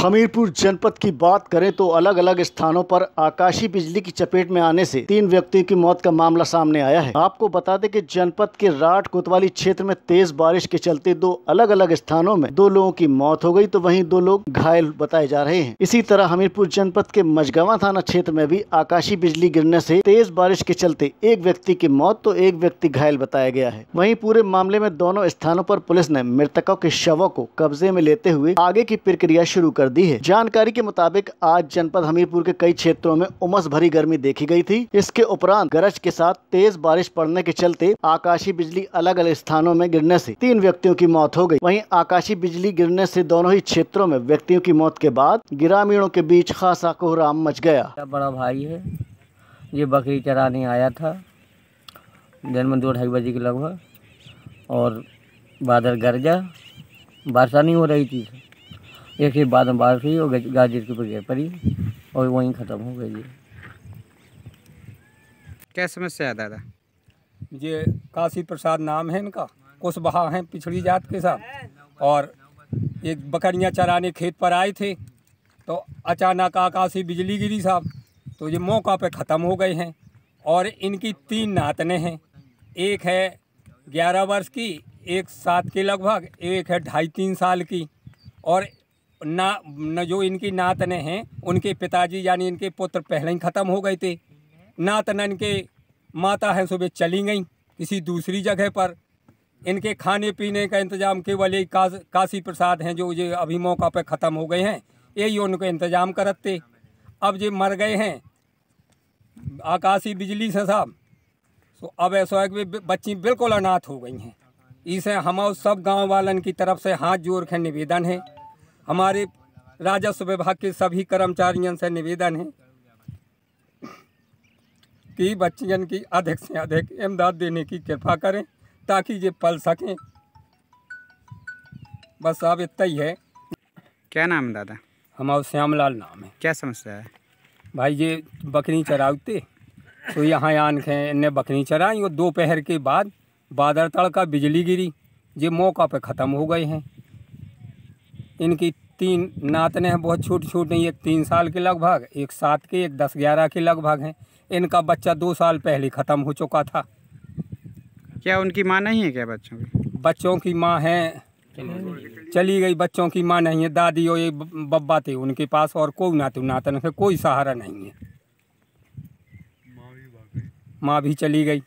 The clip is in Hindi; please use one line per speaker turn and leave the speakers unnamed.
हमीरपुर जनपद की बात करें तो अलग अलग स्थानों पर आकाशीय बिजली की चपेट में आने से तीन व्यक्तियों की मौत का मामला सामने आया है। आपको बता दें कि जनपद के राट कोतवाली क्षेत्र में तेज बारिश के चलते दो अलग अलग स्थानों में दो लोगों की मौत हो गई तो वहीं दो लोग घायल बताए जा रहे हैं। इसी तरह हमीरपुर जनपद के मझगावा थाना क्षेत्र में भी आकाशीय बिजली गिरने से तेज बारिश के चलते एक व्यक्ति की मौत तो एक व्यक्ति घायल बताया गया है। वही पूरे मामले में दोनों स्थानों पर पुलिस ने मृतकों के शवों को कब्जे में लेते हुए आगे की प्रक्रिया शुरू कर दी है। जानकारी के मुताबिक, आज जनपद हमीरपुर के कई क्षेत्रों में उमस भरी गर्मी देखी गई थी। इसके उपरांत गरज के साथ तेज बारिश पड़ने के चलते आकाशीय बिजली अलग अलग स्थानों में गिरने से तीन व्यक्तियों की मौत हो गई। वहीं आकाशीय बिजली गिरने से दोनों ही क्षेत्रों में व्यक्तियों की मौत के बाद ग्रामीणों के बीच खासा कोहराम मच गया।
बड़ा भाई है। ये बकरी चराने आया था। दिन में दो ढाई बजे के लगभग। और बादल गरजा। वर्षा नहीं हो रही थी। एक ही बाद बारिश हुई और गाजर के ऊपर गिर पड़ी और वहीं ख़त्म हो गई
क्या समस्या है दादा?
ये काशी प्रसाद नाम है इनका कुशवाहा हैं पिछड़ी जात के साथ। और एक बकरियाँ चराने खेत पर आए थे तो अचानक आकाशी बिजली गिरी साहब तो ये मौका पे ख़त्म हो गए हैं। और इनकी तीन नातने हैं एक है ग्यारह वर्ष की एक सात के लगभग एक है ढाई तीन साल की। और ना न जो इनकी नातने हैं उनके पिताजी यानी इनके पुत्र पहले ही ख़त्म हो गए थे। नातनन इनके माता हैं सुबह चली गई किसी दूसरी जगह पर। इनके खाने पीने का इंतज़ाम केवल एक काश, काशी प्रसाद हैं जो ये अभी मौका पर ख़त्म हो गए हैं। यही उनको इंतज़ाम करते। अब ये मर गए हैं। आकाशी बिजली से साहब। तो अब ऐसा है कि बच्ची बिल्कुल अनाथ हो गई हैं। इसे हम सब गाँव वालन की तरफ़ से हाथ जोड़ के निवेदन है। हमारे राजस्व विभाग के सभी कर्मचारियों से निवेदन है कि बच्चियों की अधिक से अधिक इमदाद देने की कृपा करें ताकि ये पल सकें। बस अब इतना ही है।
क्या नाम है दादा?
हमारा श्यामलाल नाम है।
क्या समस्या है?
भाई ये बकरी चराते तो यहाँ आन के इनने बकरी चराई और दोपहर के बाद बादल तड़का बिजली गिरी। ये मौका पे ख़त्म हो गए हैं। इनकी तीन नातने हैं बहुत छोटी छोटी एक तीन साल के लगभग एक सात के एक दस ग्यारह के लगभग हैं। इनका बच्चा दो साल पहले ख़त्म हो चुका था।
क्या उनकी माँ नहीं है क्या बच्चों की?
बच्चों की माँ है। चली गई। बच्चों की माँ नहीं है। दादी और ये बब्बा थे उनके पास और कोई नातू नातन से कोई सहारा नहीं है। माँ भी चली गई।